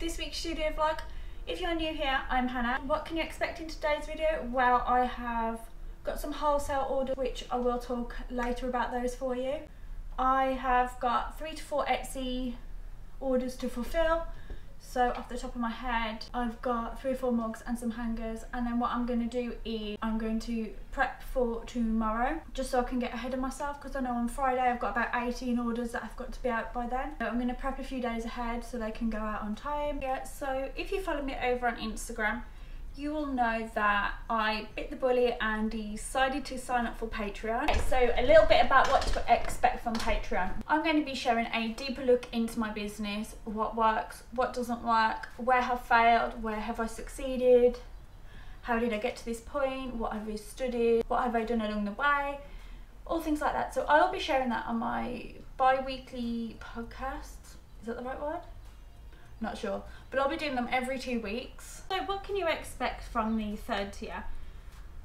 this week's studio vlog. If you're new here, I'm Hannah. What can you expect in today's video? Well, I have got some wholesale orders which I will talk later about those for you. I have got three to four Etsy orders to fulfill so off the top of my head, I've got three or four mugs and some hangers. And then what I'm going to do is I'm going to prep for tomorrow, just so I can get ahead of myself. Because I know on Friday I've got about 18 orders that I've got to be out by then. So I'm going to prep a few days ahead so they can go out on time. Yeah, so if you follow me over on Instagram, you will know that I bit the bullet and decided to sign up for Patreon. So a little bit about what to expect from Patreon. I'm going to be sharing a deeper look into my business, what works, what doesn't work, where have failed, where have I succeeded, how did I get to this point, what have I studied, what have I done along the way, all things like that. So I'll be sharing that on my bi-weekly podcast. Is that the right word? Not sure. But I'll be doing them every two weeks. So what can you expect from the third tier?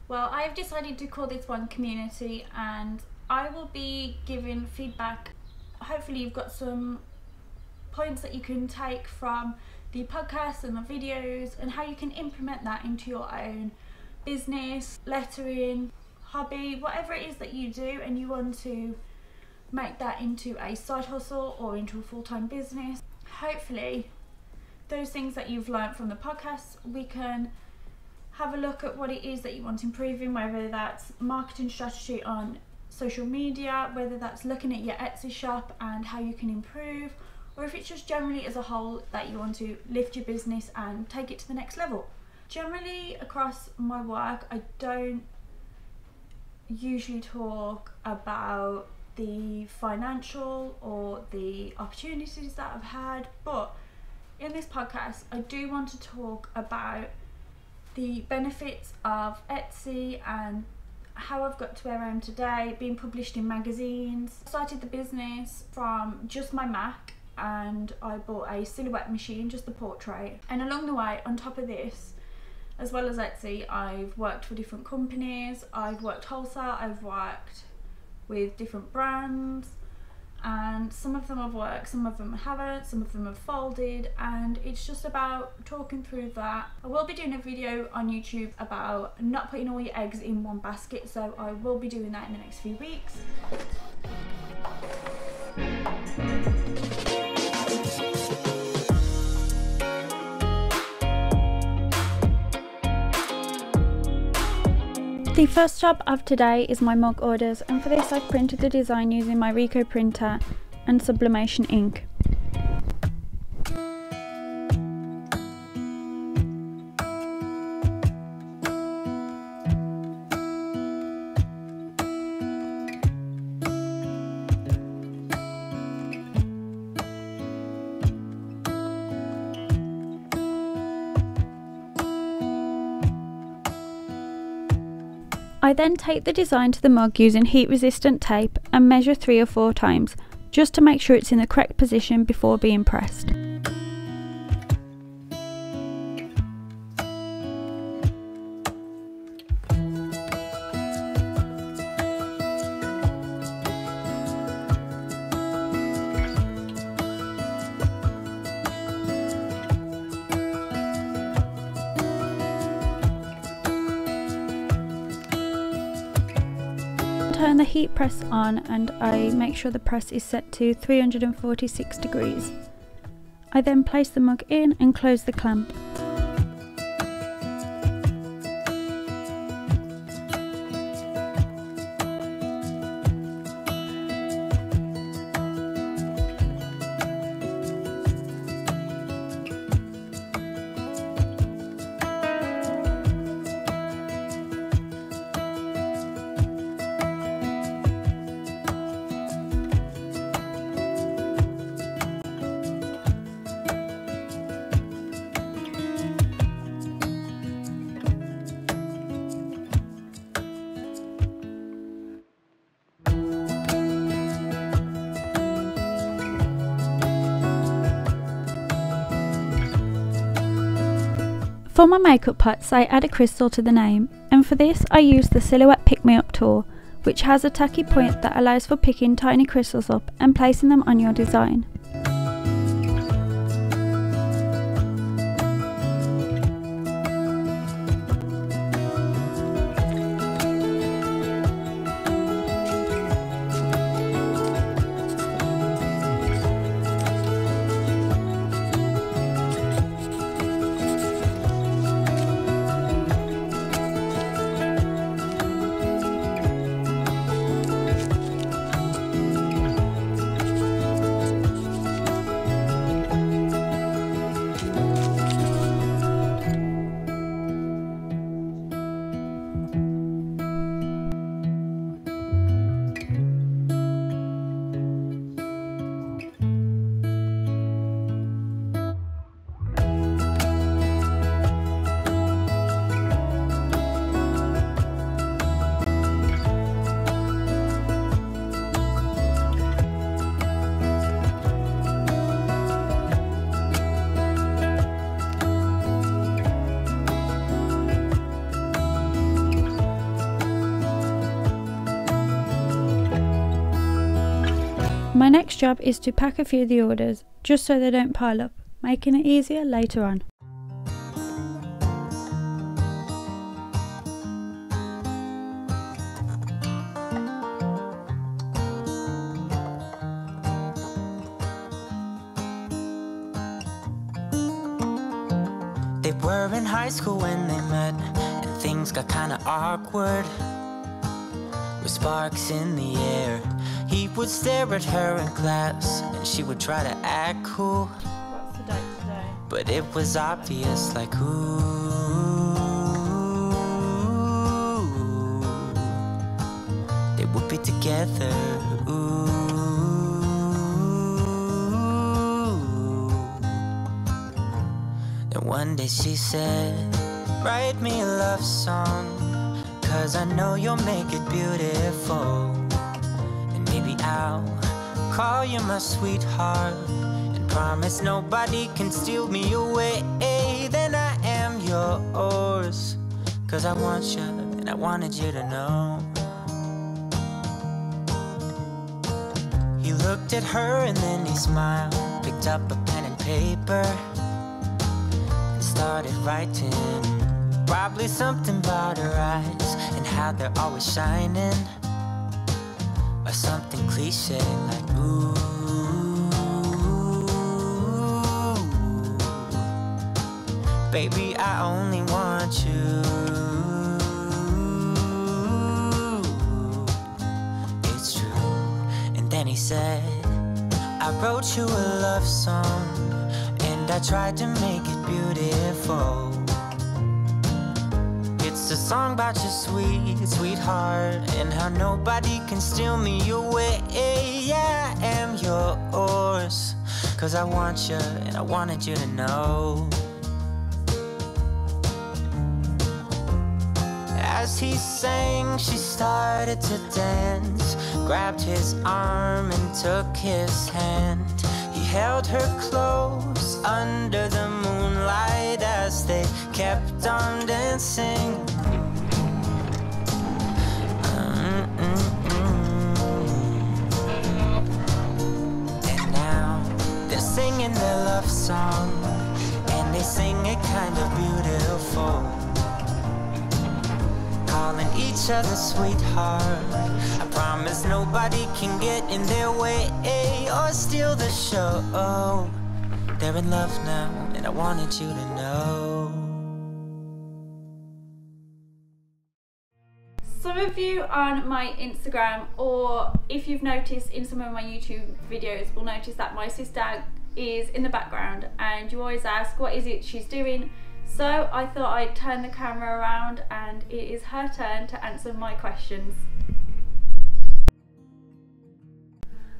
Well, I've decided to call this one community and I will be giving feedback. Hopefully you've got some points that you can take from the podcast and the videos and how you can implement that into your own business, lettering, hobby, whatever it is that you do and you want to make that into a side hustle or into a full-time business. Hopefully those things that you've learned from the podcast, we can have a look at what it is that you want improving, whether that's marketing strategy on social media, whether that's looking at your Etsy shop and how you can improve, or if it's just generally as a whole that you want to lift your business and take it to the next level. Generally, across my work, I don't usually talk about the financial or the opportunities that I've had, but in this podcast, I do want to talk about the benefits of Etsy and how I've got to where I am today, being published in magazines. I started the business from just my Mac and I bought a silhouette machine, just the portrait. And along the way, on top of this, as well as Etsy, I've worked for different companies, I've worked wholesale, I've worked with different brands, and some of them have worked, some of them haven't, some of them have folded and it's just about talking through that. I will be doing a video on YouTube about not putting all your eggs in one basket so I will be doing that in the next few weeks. The first job of today is my mug orders and for this I've printed the design using my Ricoh printer and sublimation ink. I then take the design to the mug using heat resistant tape and measure three or four times, just to make sure it's in the correct position before being pressed. Turn the heat press on and I make sure the press is set to 346 degrees. I then place the mug in and close the clamp. For my makeup pots I add a crystal to the name and for this I use the Silhouette Pick Me Up tool which has a tacky point that allows for picking tiny crystals up and placing them on your design. My next job is to pack a few of the orders, just so they don't pile up, making it easier later on. They were in high school when they met, and things got kinda awkward. Sparks in the air, he would stare at her in class, and she would try to act cool. What's the date today? But it was obvious, like, ooh, they would be together, ooh. Then one day she said, Write me a love song, cause I know you'll make it beautiful. And maybe I'll call you my sweetheart and promise nobody can steal me away. Then I am yours, cause I want you and I wanted you to know. He looked at her and then he smiled, picked up a pen and paper, and started writing. Probably something about her eyes and how they're always shining, or something cliche like ooh. Baby, I only want you. It's true. And then he said, I wrote you a love song, and I tried to make it beautiful. It's a song about your sweet, sweetheart, and how nobody can steal me away. Yeah, I am yours, cause I want you, and I wanted you to know. As he sang, she started to dance. Grabbed his arm and took his hand. He held her close under the moonlight as they kept on dancing. Love song, and they sing it kind of beautiful calling each other sweetheart. I promise nobody can get in their way eh, or steal the show. They're in love now, and I wanted you to know. Some of you on my Instagram, or if you've noticed in some of my YouTube videos, will notice that my sister is in the background, and you always ask, What is it she's doing? So I thought I'd turn the camera around, and it is her turn to answer my questions.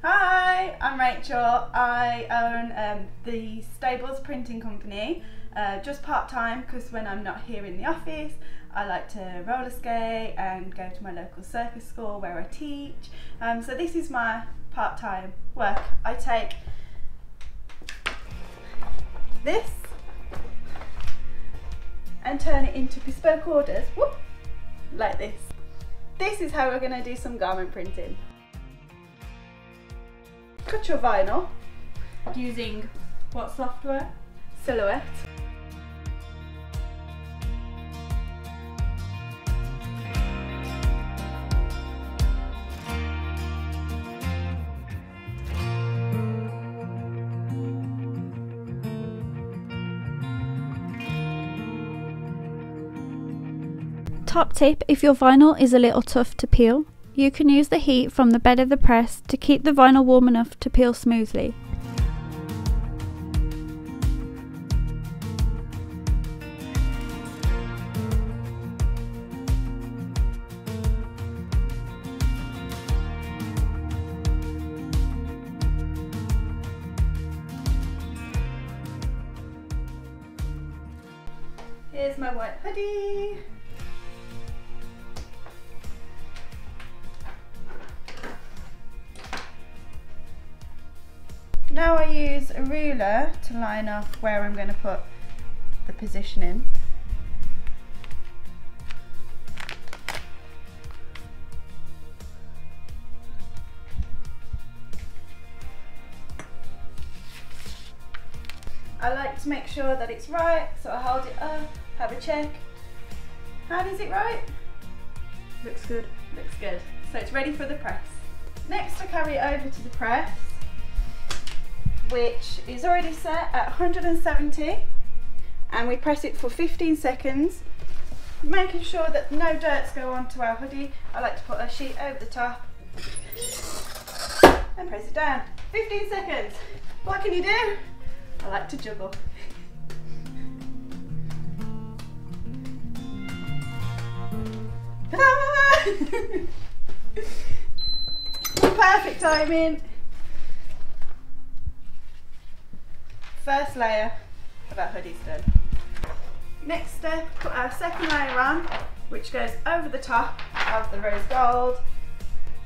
Hi, I'm Rachel. I own um, the Stables Printing Company, uh, just part time because when I'm not here in the office, I like to roller skate and go to my local circus school where I teach. Um, so this is my part time work. I take this and turn it into bespoke orders, whoop, like this. This is how we're going to do some garment printing cut your vinyl Using what software? silhouette. Top tip if your vinyl is a little tough to peel, you can use the heat from the bed of the press to keep the vinyl warm enough to peel smoothly. Here's my white hoodie. Now I use a ruler to line up where I'm going to put the position in. I like to make sure that it's right, so I hold it up, have a check. How is it right? Looks good. Looks good. So it's ready for the press. Next I carry it over to the press which is already set at 170 and we press it for 15 seconds making sure that no dirts go onto our hoodie. I like to put a sheet over the top and press it down. 15 seconds. What can you do? I like to juggle. Perfect timing. First layer of our hoodies done. Next step, put our second layer on, which goes over the top of the rose gold.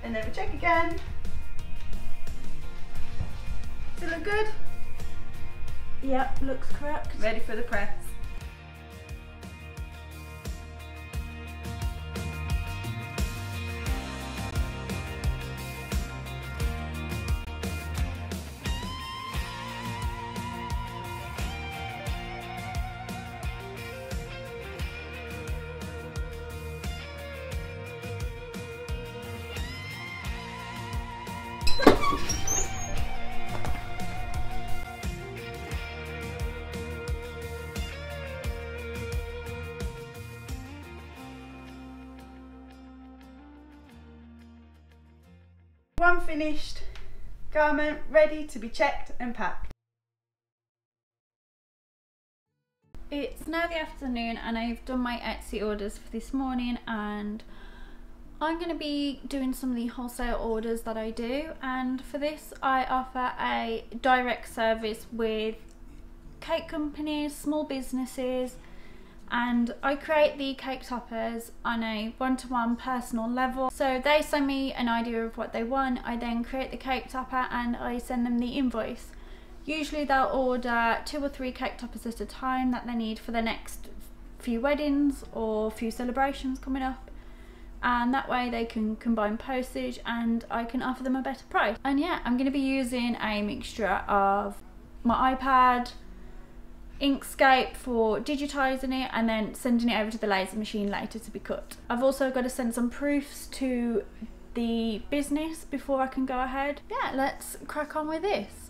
And then we check again. Does it look good? Yep, looks correct. Ready for the press. Finished garment ready to be checked and packed. It's now the afternoon and I've done my Etsy orders for this morning and I'm going to be doing some of the wholesale orders that I do and for this I offer a direct service with cake companies, small businesses and I create the cake toppers on a one-to-one personal level. So they send me an idea of what they want, I then create the cake topper and I send them the invoice. Usually they'll order two or three cake toppers at a time that they need for the next few weddings or few celebrations coming up and that way they can combine postage and I can offer them a better price. And yeah, I'm going to be using a mixture of my iPad, Inkscape for digitising it and then sending it over to the laser machine later to be cut. I've also got to send some proofs to the business before I can go ahead. Yeah, let's crack on with this.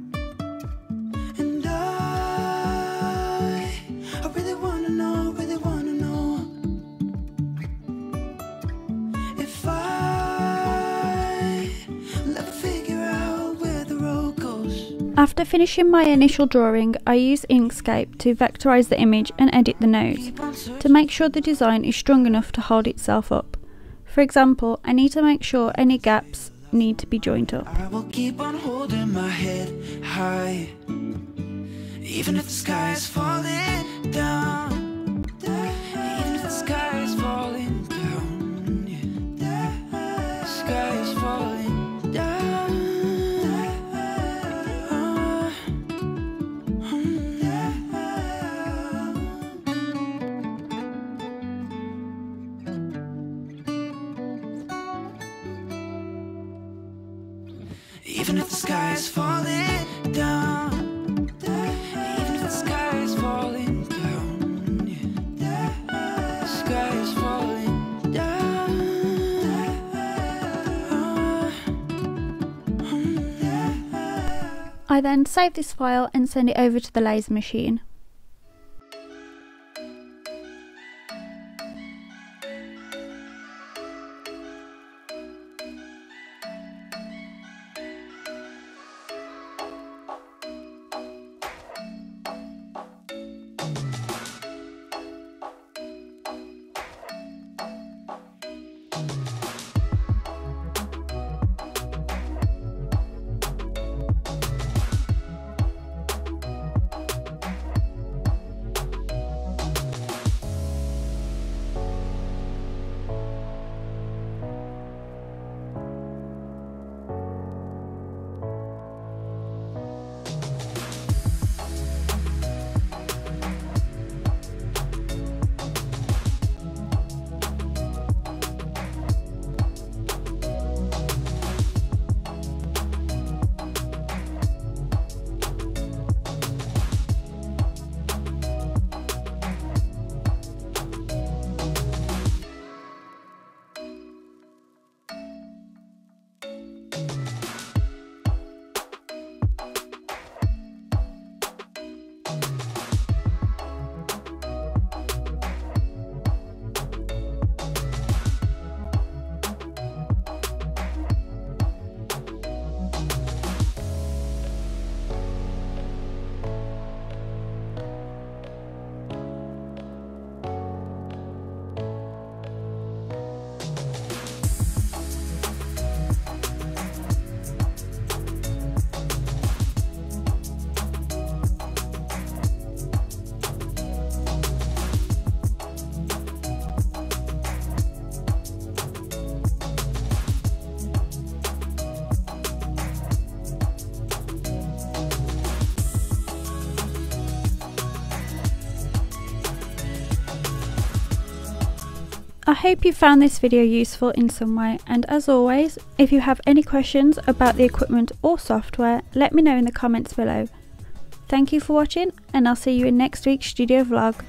After finishing my initial drawing, I use Inkscape to vectorise the image and edit the nose to make sure the design is strong enough to hold itself up. For example, I need to make sure any gaps need to be joined up. I will keep on holding my head high Even if the sky is falling down Even if the sky is falling down Even if the sky is falling down. The sky is falling down I then save this file and send it over to the laser machine. I hope you found this video useful in some way and as always, if you have any questions about the equipment or software, let me know in the comments below. Thank you for watching and I'll see you in next week's studio vlog.